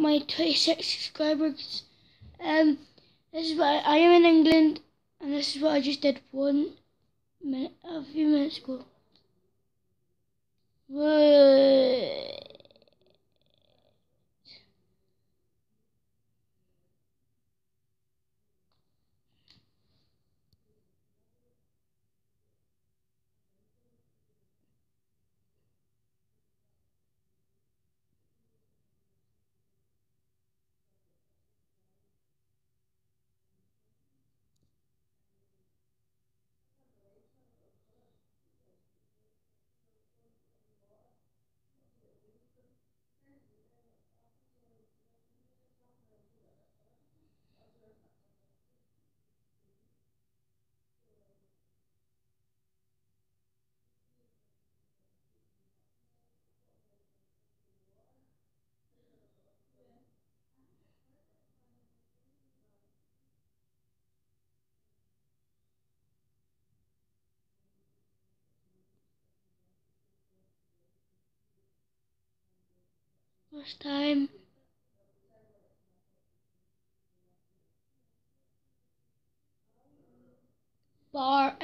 my 26 subscribers. Um, this is what I, I am in England, and this is what I just did one minute, a few minutes ago. First time. Bar